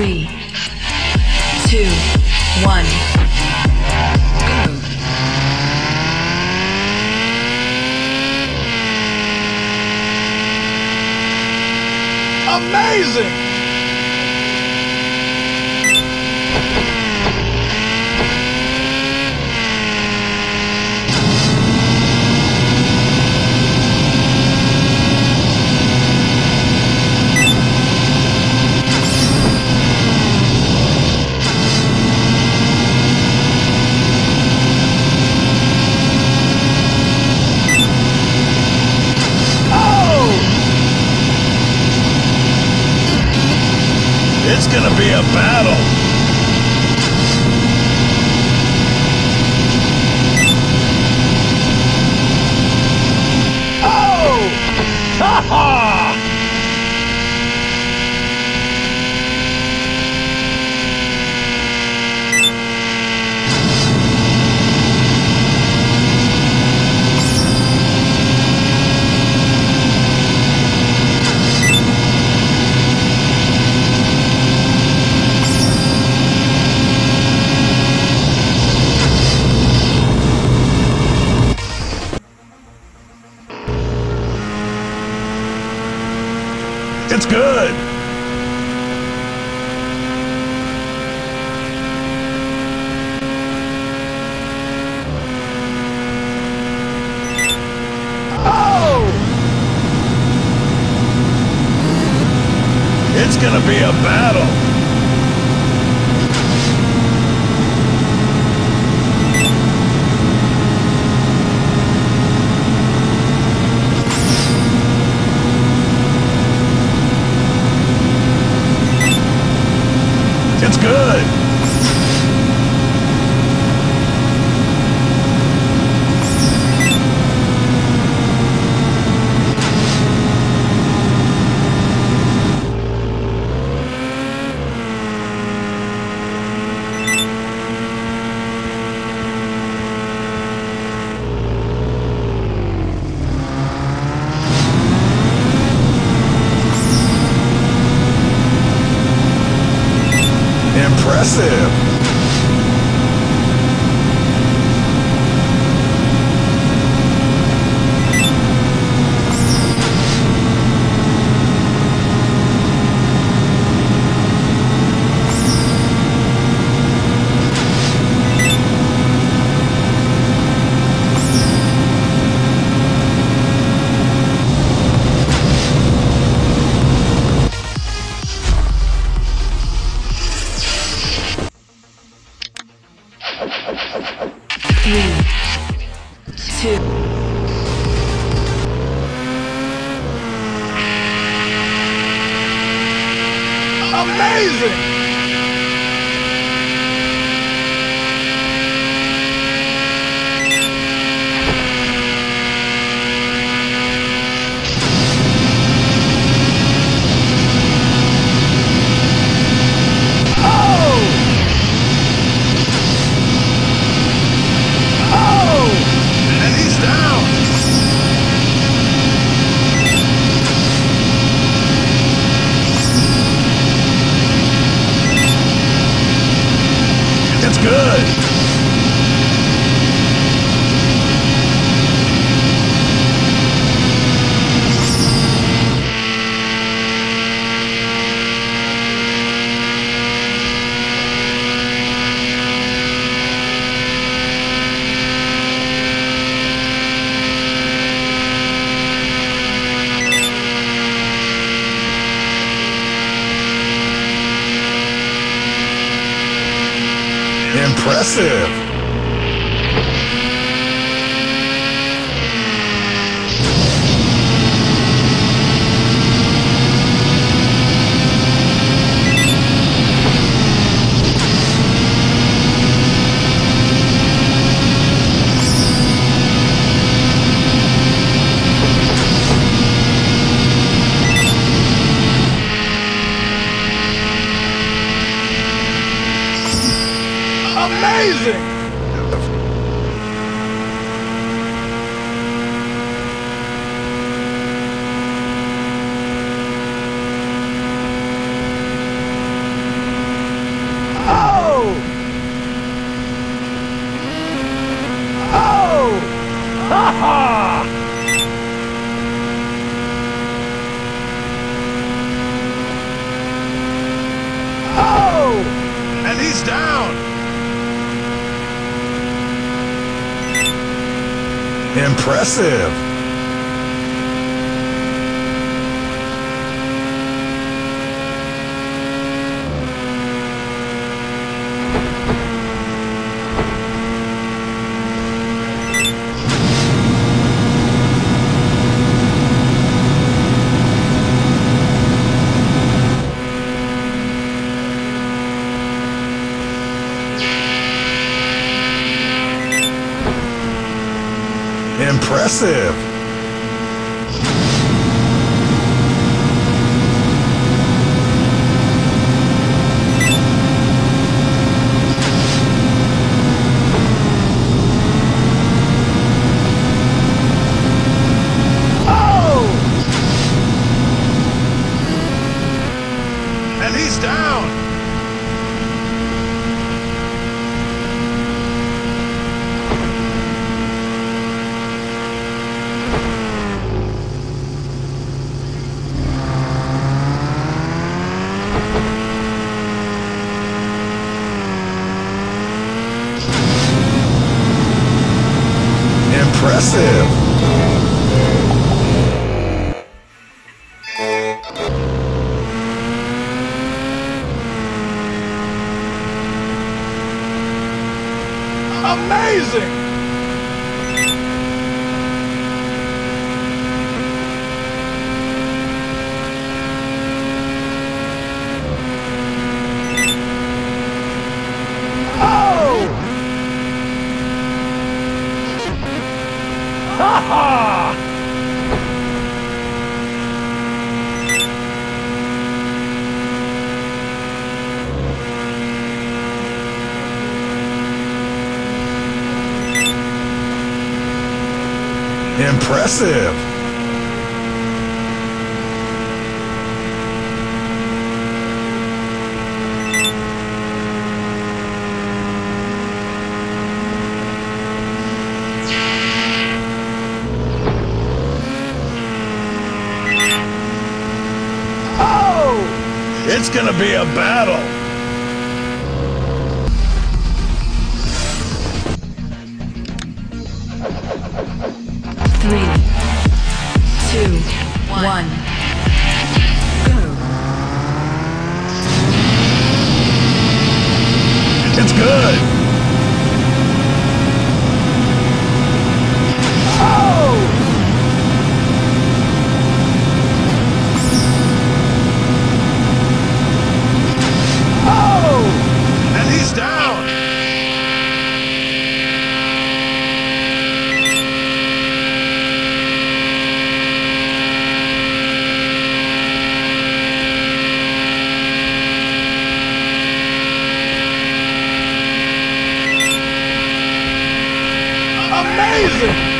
Three, two, one. Amazing! Gonna It's good. Oh! It's gonna be a battle. Amazing! It's good. Impressive. Impressive. Impressive. Impressive. Amazing! Oh! Ha ha! Oh! It's gonna be a battle. Three, two, one. Go. It's good. amazing.